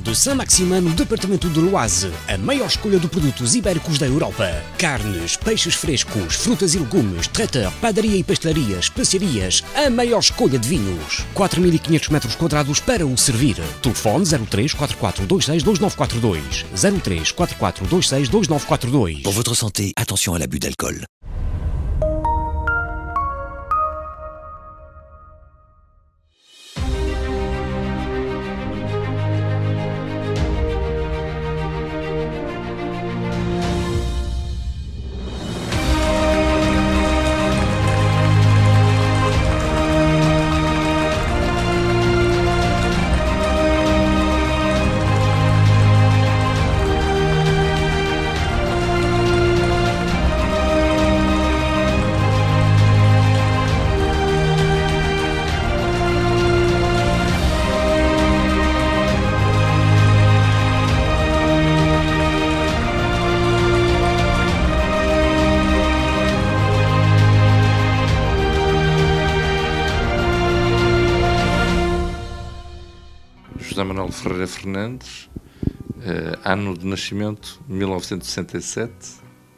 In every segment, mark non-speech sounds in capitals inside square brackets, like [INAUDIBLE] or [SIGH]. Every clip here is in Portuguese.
de Saint-Maximin, no departamento de Loise. A maior escolha de produtos ibéricos da Europa. Carnes, peixes frescos, frutas e legumes, trator, padaria e pastelaria, especiarias. A maior escolha de vinhos. 4.500 metros quadrados para o servir. Telefone 0344 262942. 0344 262942. Pour votre santé, attention à l'abus d'alcool. José Manuel Ferreira Fernandes, eh, ano de nascimento 1967,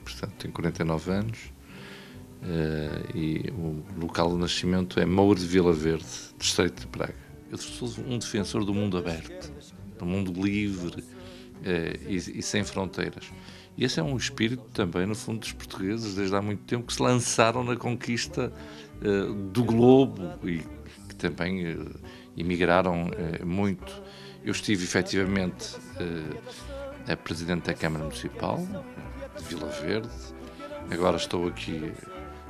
portanto tem 49 anos, eh, e o local de nascimento é Moura de Vila Verde, distrito de Braga. Eu sou um defensor do mundo aberto, do mundo livre eh, e, e sem fronteiras. E esse é um espírito também, no fundo, dos portugueses, desde há muito tempo, que se lançaram na conquista eh, do globo e que também eh, emigraram eh, muito. Eu estive efetivamente eh, a presidente da Câmara Municipal de Vila Verde, agora estou aqui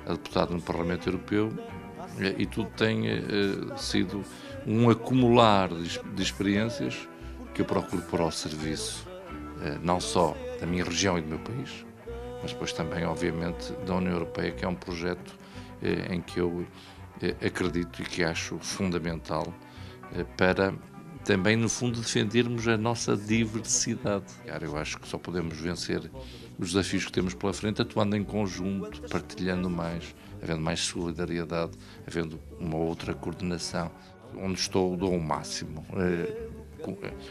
a deputado no Parlamento Europeu eh, e tudo tem eh, sido um acumular de, de experiências que eu procuro pôr ao serviço eh, não só da minha região e do meu país, mas depois também, obviamente, da União Europeia, que é um projeto eh, em que eu eh, acredito e que acho fundamental eh, para também, no fundo, defendermos a nossa diversidade. Eu acho que só podemos vencer os desafios que temos pela frente atuando em conjunto, partilhando mais, havendo mais solidariedade, havendo uma outra coordenação. Onde estou, dou o máximo. Eh,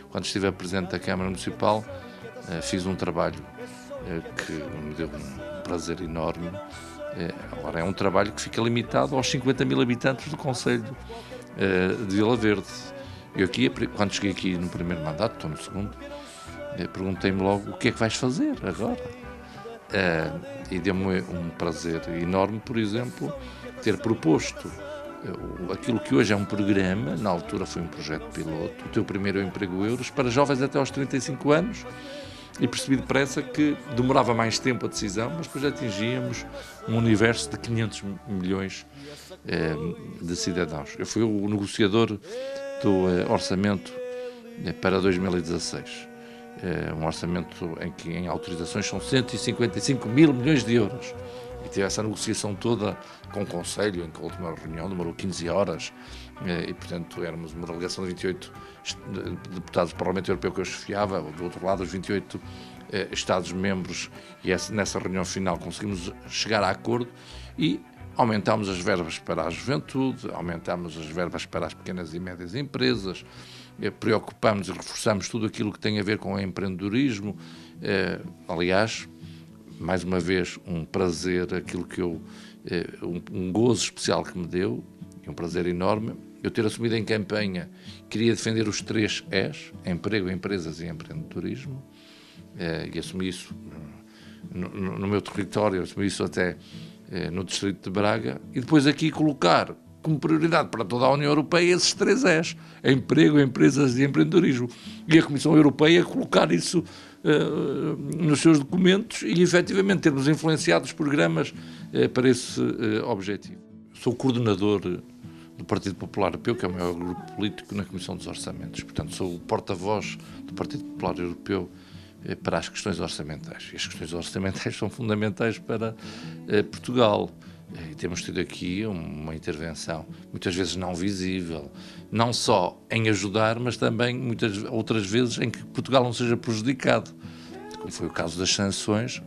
Quando estive a presidente da Câmara Municipal, eh, fiz um trabalho eh, que me deu um prazer enorme. Eh, Agora, é um trabalho que fica limitado aos 50 mil habitantes do Conselho eh, de Vila Verde. Eu aqui, quando cheguei aqui no primeiro mandato, estou no segundo, eh, perguntei-me logo o que é que vais fazer agora. Eh, e deu-me um prazer enorme, por exemplo, ter proposto aquilo que hoje é um programa, na altura foi um projeto piloto, o teu primeiro emprego euros, para jovens até aos 35 anos, e percebi depressa que demorava mais tempo a decisão, mas depois atingíamos um universo de 500 milhões de cidadãos. Eu fui o negociador do eh, orçamento eh, para 2016. Eh, um orçamento em que em autorizações são 155 mil milhões de euros. E tive essa negociação toda com o Conselho, em que a última reunião demorou 15 horas, e portanto éramos uma delegação de 28 est- de- deputados do Parlamento Europeu que eu chefiava, do outro lado os 28 eh, Estados-membros, e essa- nessa reunião final conseguimos chegar a acordo e aumentámos as verbas para a juventude, aumentámos as verbas para as pequenas e médias empresas, eh, preocupamos e reforçamos tudo aquilo que tem a ver com o empreendedorismo. Eh, aliás, mais uma vez, um prazer, aquilo que eu. eh, um, gozo especial que me deu, um prazer enorme, eu ter assumido em campanha, queria defender os três Es: emprego, empresas e empreendedorismo, e assumi isso no, meu território, assumi isso até no Distrito de Braga, e depois aqui colocar como prioridade para toda a União Europeia esses três Es: emprego, empresas e empreendedorismo. E a Comissão Europeia colocar isso eh, nos seus documentos e, efetivamente, termos influenciado os programas eh, para esse eh, objetivo. Sou coordenador do Partido Popular Europeu, que é o maior grupo político na Comissão dos Orçamentos. Portanto, sou o porta-voz do Partido Popular Europeu eh, para as questões orçamentais. E as questões orçamentais [LAUGHS] são fundamentais para eh, Portugal. Eh, E temos tido aqui uma intervenção, muitas vezes não visível, não só em ajudar, mas também muitas outras vezes em que Portugal não seja prejudicado, como foi o caso das sanções,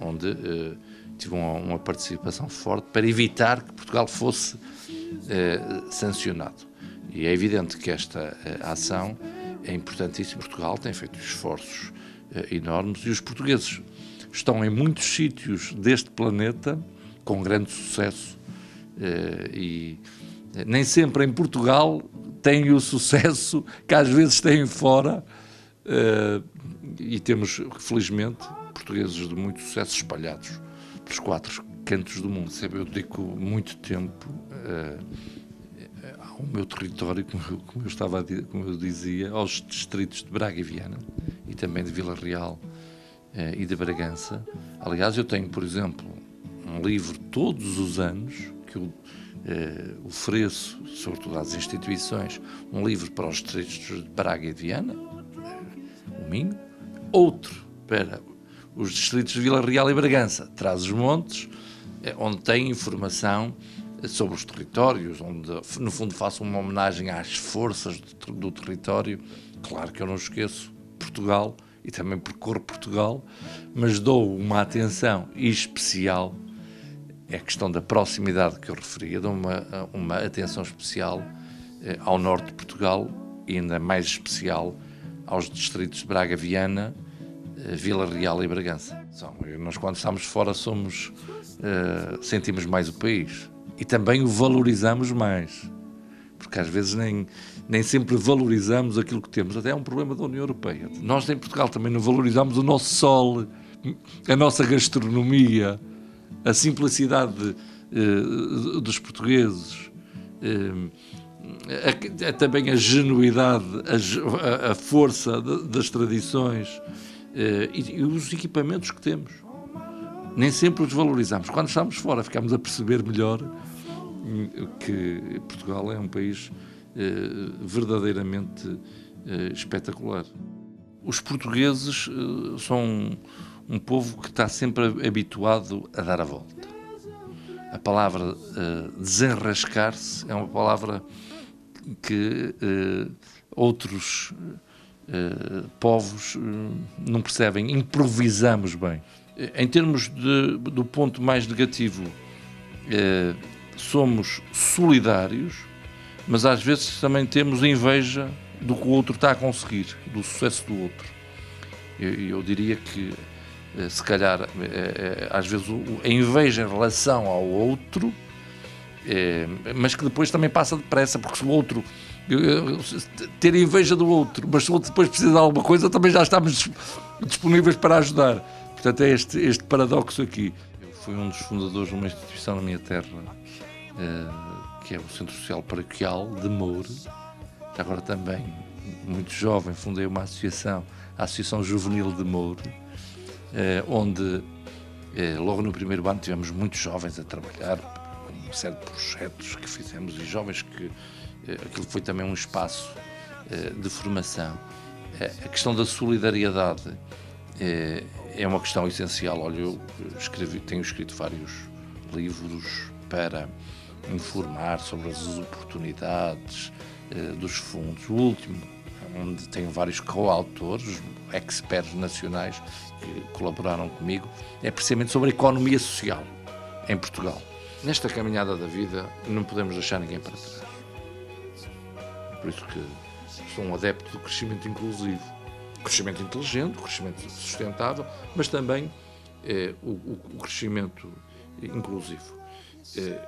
onde eh, tive uma, uma participação forte para evitar que Portugal fosse eh, sancionado. E é evidente que esta eh, ação é importantíssimo. Portugal tem feito esforços enormes e os portugueses estão em muitos sítios deste planeta com grande sucesso e nem sempre em Portugal têm o sucesso que às vezes têm fora e temos, felizmente, portugueses de muito sucesso espalhados pelos quatro cantos do mundo. Eu dedico muito tempo ao meu território, como eu, estava como eu dizia, aos distritos de Braga e Viana e também de Vila Real uh, e de Bragança. Aliás, eu tenho, por exemplo, um livro todos os anos que eu uh, ofereço, sobretudo às instituições, um livro para os distritos de Braga e Viana, o Minho, outro para os distritos de Vila Real e Bragança, traz os montes, é onde tem informação sobre os territórios, onde no fundo faço uma homenagem às forças do, do território. Claro que eu não esqueço Portugal e também percorro Portugal, mas dou uma atenção especial é a questão da proximidade que eu referia, dou uma, uma atenção especial eh, ao norte de Portugal e ainda mais especial aos distritos de Braga, Viana, eh, Vila Real e Bragança. Nós quando estamos fora somos uh, sentimos mais o país e também o valorizamos mais, porque às vezes nem nem sempre valorizamos aquilo que temos. Até é um problema da União Europeia. Nós em Portugal também não valorizamos o nosso sol, a nossa gastronomia, a simplicidade uh, dos portugueses. Uh, a, a, também a genuidade, a, a força de, das tradições uh, e, e, os equipamentos que temos. Nem sempre os valorizamos. Quando estamos fora, ficamos a perceber melhor hum, que Portugal é um país verdadeiramente uh, espetacular. Os portugueses são um, povo que está sempre habituado a dar a volta. A palavra desenrascar-se é uma palavra que outros povos não percebem. Improvisamos bem. Em termos de, do ponto mais negativo, somos solidários, mas às vezes também temos inveja do que o outro está a conseguir, do sucesso do outro. Eu, eu diria que, se calhar, às vezes a inveja em relação ao outro é, mas que depois também passa depressa, porque se o outro ter inveja do outro, mas se o outro depois precisa de alguma coisa, também já estamos disponíveis para ajudar. Portanto, é este, este paradoxo aqui. Eu fui um dos fundadores de uma instituição na minha terra, que é o Centro Social Paroquial de Moura. Agora também, muito jovem, fundei uma associação, a Associação Juvenil de Moura, é, onde é, logo no primeiro ano tivemos muitos jovens a trabalhar uma série de projetos que fizemos e jovens que eh, aquilo foi também um espaço eh, de formação. Eh, a questão da solidariedade é uma questão essencial. Olha, eu escrevi, tenho escrito vários livros para informar sobre as oportunidades dos fundos. O último, onde tenho vários coautores, experts nacionais que colaboraram comigo, é precisamente sobre a economia social em Portugal. Nesta caminhada da vida não podemos deixar ninguém para trás. Por isso que sou um adepto do crescimento inclusivo. Crescimento inteligente, crescimento sustentável, mas também é, o, o, crescimento inclusivo. É,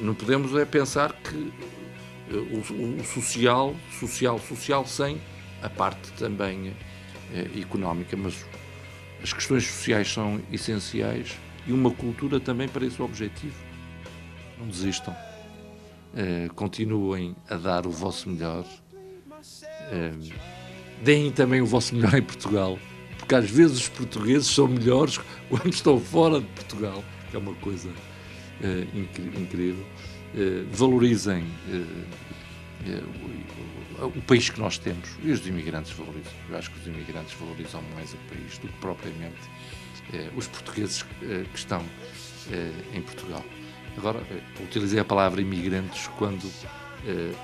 não podemos é pensar que eh, o, social, social, social sem a parte também é, económica, mas as questões sociais são essenciais e uma cultura também para esse objetivo. Não desistam. Continuem a dar o vosso melhor. Deem também o vosso melhor em Portugal, porque às vezes os portugueses são melhores quando estão fora de Portugal, que é uma coisa incrível. valorizem o, o, país que nós temos e os imigrantes valorizam. Eu acho que os imigrantes valorizam mais o país do que propriamente eh, os portugueses eh, que estão eh, em Portugal. Agora, utilizei a palavra imigrantes quando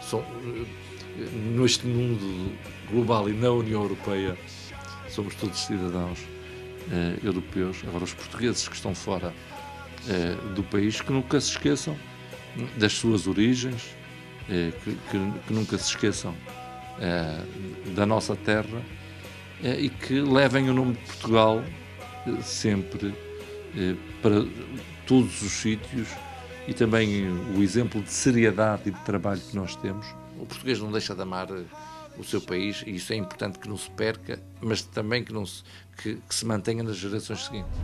são, neste mundo global e na União Europeia somos todos cidadãos europeus. Agora, os portugueses que estão fora do país, que nunca se esqueçam das suas origens, que, que, que nunca se esqueçam da nossa terra e que levem o nome de Portugal sempre para todos os sítios e também o exemplo de seriedade e de trabalho que nós temos. O português não deixa de amar o seu país e isso é importante que não se perca, mas também que, não se, que, que se mantenha nas gerações seguintes.